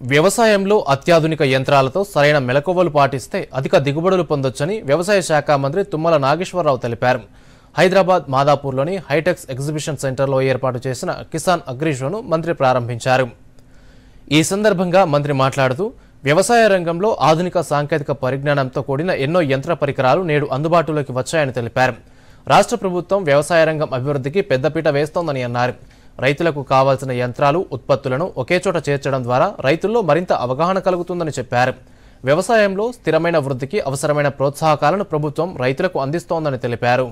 వ్యవసాయంలో అత్యాధునిక యంత్రాలతో సరైన మెలకువలు పాటిస్తే అధిక దిగుబడులు పొందొచ్చని వ్యవసాయ శాఖ మంత్రి తుమ్మల నాగేశ్వరరావు తెలిపారు. హైదరాబాద్ మాదాపూర్లోని హైటెక్స్ ఎగ్జిబిషన్ సెంటర్లో ఏర్పాటు చేసిన కిసాన్ అగ్రిషోను మంత్రి ప్రారంభించారు. ఈ సందర్భంగా మంత్రి మాట్లాడుతూ వ్యవసాయ రంగంలో ఆధునిక సాంకేతిక పరిజ్ఞానంతో కూడిన ఎన్నో యంత్ర పరికరాలు నేడు అందుబాటులోకి వచ్చాయని తెలిపారు. రాష్ట్ర ప్రభుత్వం వ్యవసాయ రంగం అభివృద్ధికి పెద్దపీట వేస్తోందని అన్నారు. రైతులకు కావాల్సిన యంత్రాలు ఉత్పత్తులను ఒకే చోట చేర్చడం ద్వారా రైతుల్లో మరింత అవగాహన కలుగుతుందని చెప్పారు. వ్యవసాయంలో స్థిరమైన వృద్ధికి అవసరమైన ప్రోత్సాహకాలను ప్రభుత్వం రైతులకు అందిస్తోందని తెలిపారు.